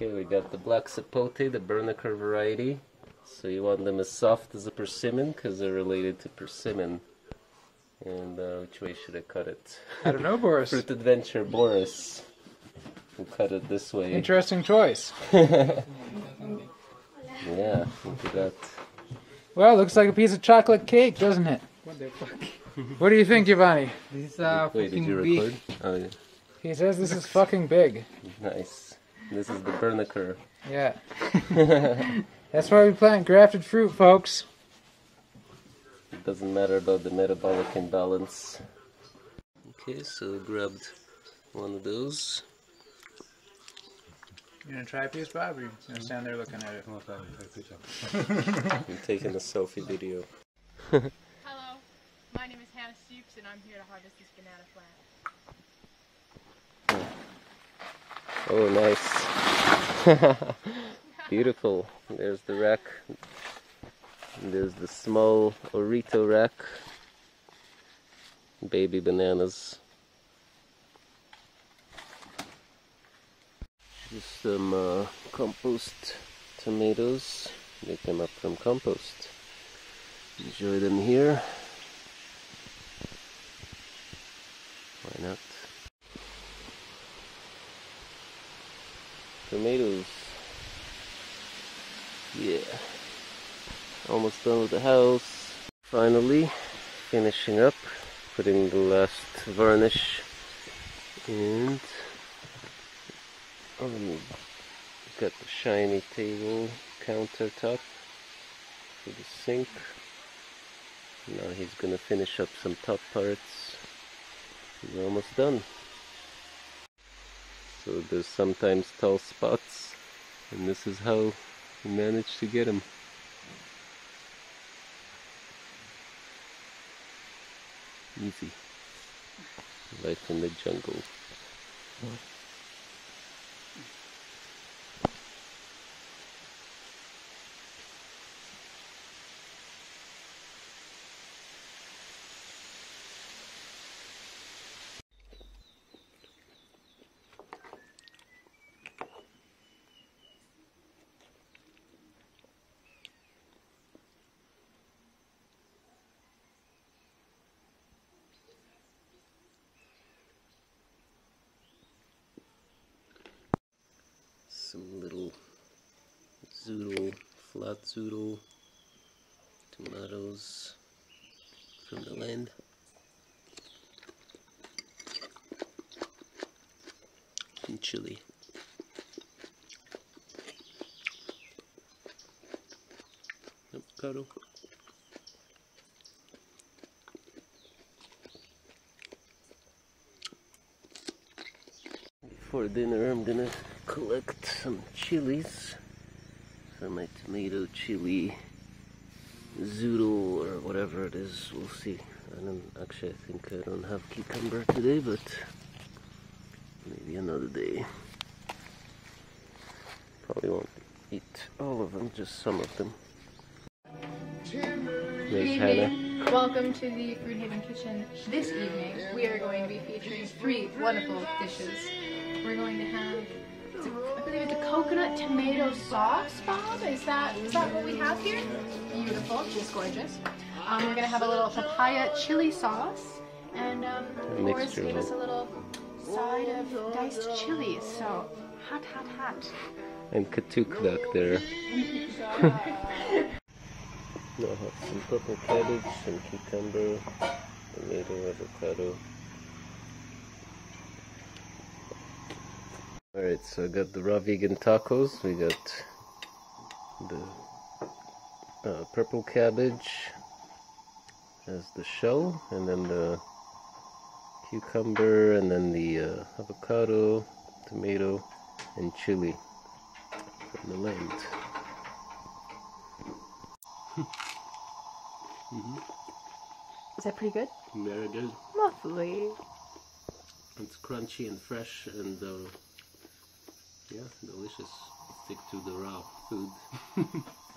Okay, we got the black sapote, the Bernecker variety. So you want them as soft as a persimmon because they're related to persimmon. And uh, which way should I cut it? I don't know, Boris. Fruit Adventure Boris. We'll cut it this way. Interesting choice. Yeah, look at that. Well, looks like a piece of chocolate cake, doesn't it? What the fuck? What do you think, Giovanni? This is uh, Wait, did fucking you big. record? Oh, yeah. He says this is fucking big. nice. This is the Bernecker. Yeah. That's why we plant grafted fruit, folks. It doesn't matter about the metabolic imbalance. Okay, so I grabbed one of those. You gonna try a piece, Bob, or you gonna stand there looking at it? I'm taking a selfie video. Hello, my name is Hannah Stoops and I'm here to harvest this banana plant. Hmm. Oh, nice. Beautiful. There's the rack. There's the small Orito rack. Baby bananas. Just some uh, compost tomatoes. They came up from compost. Enjoy them here. Why not? Tomatoes. Yeah. Almost done with the house. Finally, finishing up, putting the last varnish and oh, got the shiny table countertop for the sink. Now he's gonna finish up some top parts. He's almost done. So there's sometimes tall spots, and this is how we managed to get them. Easy. Life in the jungle. Some little zoodle, flat zoodle, tomatoes from the land. And chili. Avocado. For dinner, I'm gonna collect some chilies for my tomato chili zoodle or whatever it is. We'll see. I don't actually. I think I don't have cucumber today, but maybe another day. Probably won't eat all of them, just some of them. There's Hannah. Welcome to the Fruit Haven Kitchen. This evening we are going to be featuring three wonderful dishes. We're going to have, I believe it's a coconut tomato sauce, Bob? Is that is that what we have here? Beautiful, just gorgeous. Um, we're going to have a little papaya chili sauce, and um, A Boris mixture gave us a little side of diced chilies. So hot, hot, hot. And Katuk back there. I have some purple cabbage, some cucumber, tomato, avocado. Alright, so I got the raw vegan tacos. We got the uh, purple cabbage as the shell, and then the cucumber, and then the uh, avocado, tomato, and chili from the land. Is that pretty good? Very good. Lovely. It's crunchy and fresh and uh, yeah, delicious. Stick to the raw food.